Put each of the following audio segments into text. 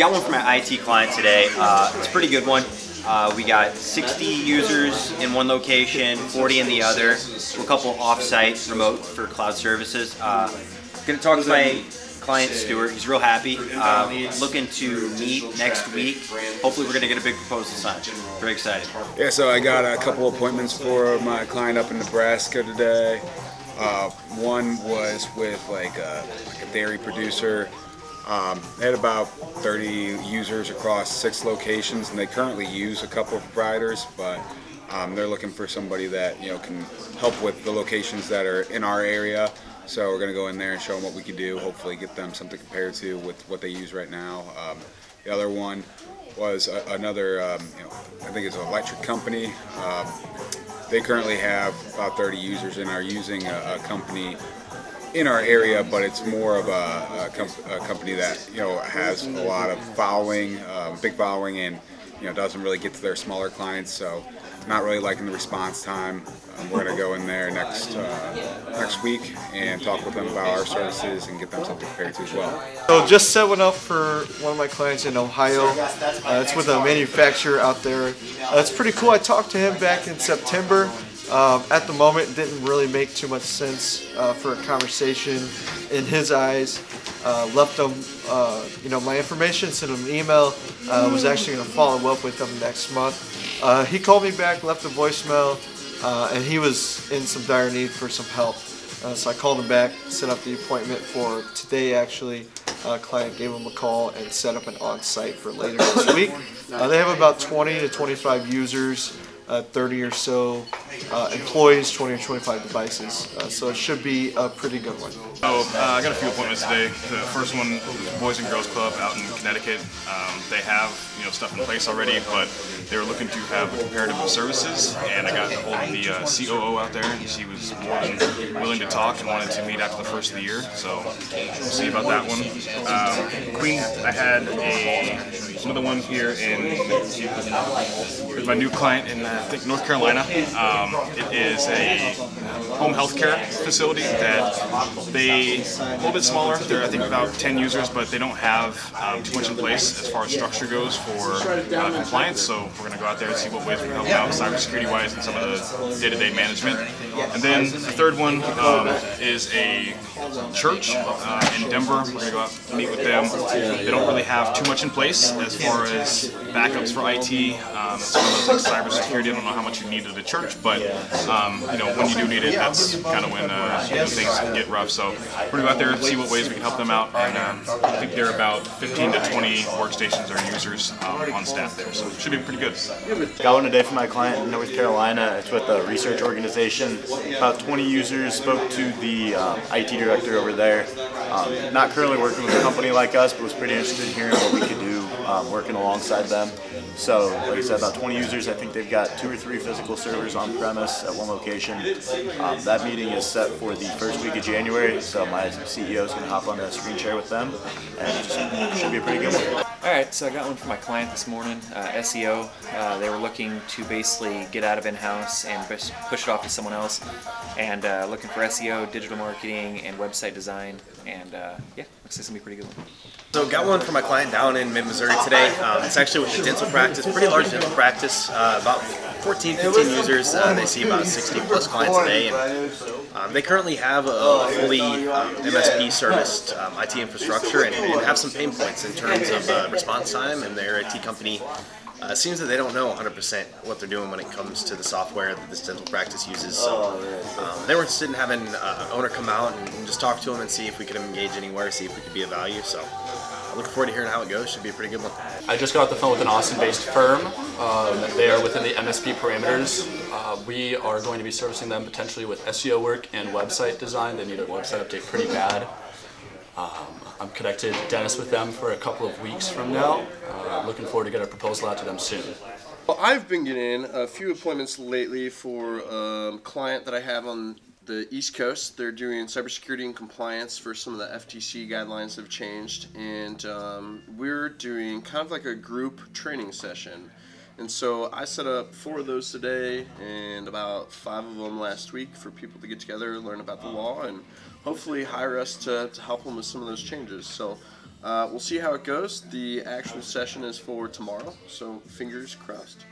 Got one for my IT client today. Uh, it's a pretty good one. Uh, we got 60 users in one location, 40 in the other. A couple off-site remote for cloud services. Uh, gonna talk to my client Stuart. He's real happy. Uh, looking to meet next week. Hopefully, we're gonna get a big proposal signed. Very excited. Yeah, so I got a couple appointments for my client up in Nebraska today. Uh, one was with like a, like a dairy producer. Um, they had about 30 users across six locations, and they currently use a couple of providers, but um, they're looking for somebody that you know can help with the locations that are in our area. So we're going to go in there and show them what we can do. Hopefully, get them something compared to with what they use right now. Um, the other one was a, another, um, you know, I think it's an electric company. Um, they currently have about 30 users and are using a, a company in our area, but it's more of a, a, a company that you know has a lot of following, uh, big following, and you know doesn't really get to their smaller clients. So not really liking the response time. Um, we're going to go in there next uh, next week and talk with them about our services and get them something compared to as well. So just set one up for one of my clients in Ohio. Uh, it's with a manufacturer out there. Uh, it's pretty cool. I talked to him back in September. Um, at the moment, didn't really make too much sense uh, for a conversation in his eyes. Uh, left him, uh, you know, my information, sent him an email. Uh, was actually going to follow up with him next month. Uh, he called me back, left a voicemail, uh, and he was in some dire need for some help. Uh, so I called him back, set up the appointment for today. Actually, uh, client gave him a call and set up an on-site for later this week. Uh, they have about 20 to 25 users uh, 30 or so uh, employees, 20 or 25 devices. Uh, so it should be a pretty good one. So uh, I got a few appointments today. The first one Boys and Girls Club out in Connecticut. Um, they have you know stuff in place already, but they were looking to have a comparative of services, and I got a hold of the uh, COO out there, and she was more than willing to talk and wanted to meet after the first of the year. So we'll see about that one. Um, Queen, I had a another one here in with my new client in uh, I think North Carolina. Um, it is a home health care facility that they a little bit smaller. They're I think about 10 users, but they don't have um, too much in place as far as structure goes for uh, compliance. So we're going to go out there and see what ways we can help out cybersecurity wise and some of the day-to-day management. And then the third one um, is a church uh, in Denver. We're going to go out and meet with them. They don't really have too much in place as far as backups for IT, um, as like cybersecurity. I don't know how much you need at a church, but um, you know when you do need it, that's kind of when uh, you know, things get rough. So we're gonna go out there and see what ways we can help them out. And um, I think there are about 15 to 20 workstations or users um, on staff there, so it should be pretty good. Got one today for my client in North Carolina. It's with a research organization. About 20 users. Spoke to the um, IT director over there. Um, not currently working with a company like us, but was pretty interested in hearing what we could um, working alongside them. So, like I said, about 20 users. I think they've got two or three physical servers on premise at one location. Um, that meeting is set for the first week of January, so my CEO is going to hop on a screen share with them, and it should be a pretty good one. All right, so I got one for my client this morning, uh, SEO. Uh, they were looking to basically get out of in-house and push it off to someone else, and uh, looking for SEO, digital marketing, and website design. And uh, yeah, looks like it's gonna be a pretty good one. So got one for my client down in mid-Missouri today. Um, it's actually with a dental practice, pretty large dental practice, uh, about 14, 15 users. Uh, they see about 60 plus clients a day. And, um, they currently have a, a fully um, MSP serviced um, IT infrastructure and, and have some pain points in terms of uh, response time and their IT company uh, it seems that they don't know 100% what they're doing when it comes to the software that this dental practice uses. So um, they were interested in having uh, an owner come out and, and just talk to them and see if we could engage anywhere, see if we could be of value. So I'm looking forward to hearing how it goes. Should be a pretty good one. I just got off the phone with an Austin-based firm. Um, they are within the MSP parameters. Uh, we are going to be servicing them potentially with SEO work and website design. They need a website update pretty bad. Um, I'm connected Dennis with them for a couple of weeks from now. Uh, looking forward to get a proposal out to them soon. Well, I've been getting a few appointments lately for a client that I have on the East Coast. They're doing cybersecurity and compliance for some of the FTC guidelines that have changed, and um, we're doing kind of like a group training session. And so I set up four of those today and about five of them last week for people to get together, learn about the law, and hopefully hire us to, to help them with some of those changes. So Uh, we'll see how it goes. The actual session is for tomorrow, so fingers crossed.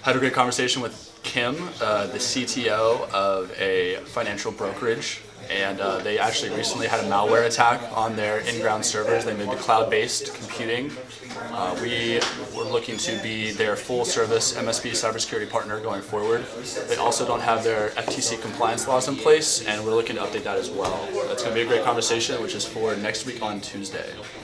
Had a great conversation with Kim, uh, the CTO of a financial brokerage, and uh, they actually recently had a malware attack on their in-ground servers. They moved to cloud-based computing. Uh, we were looking to be their full-service MSP cybersecurity partner going forward. They also don't have their FTC compliance laws in place, and we're looking to update that as well. That's going to be a great conversation, which is for next week on Tuesday.